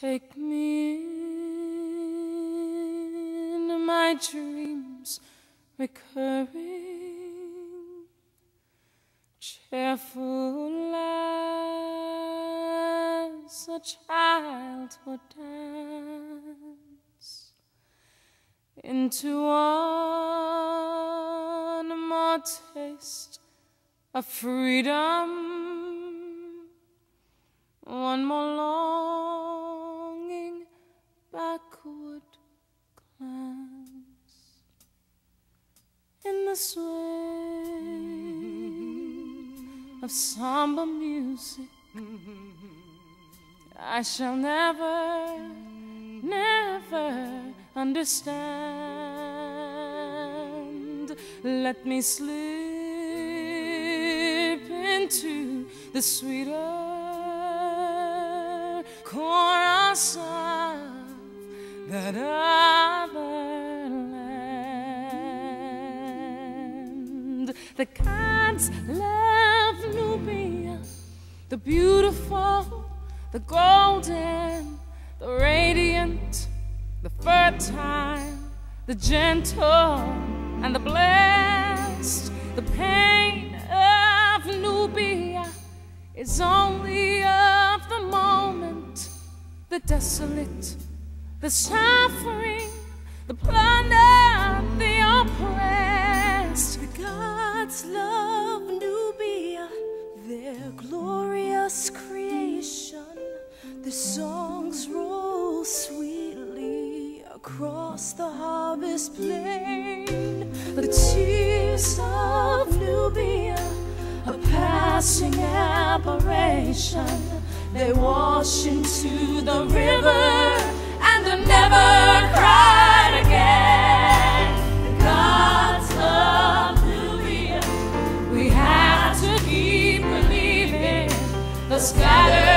Take me in my dreams recurring, cheerful as a childhood dance into one more taste of freedom, the sway of somber music. I shall never, never understand. Let me slip into the sweeter chorus of that other The gods love Nubia, the beautiful, the golden, the radiant, the fertile, the gentle, and the blessed. The pain of Nubia is only of the moment, the desolate, the suffering, the plundered, God's love Nubia, their glorious creation. The songs roll sweetly across the harvest plain. The tears of Nubia a passing aberration. They wash into the river and they never cry. matter.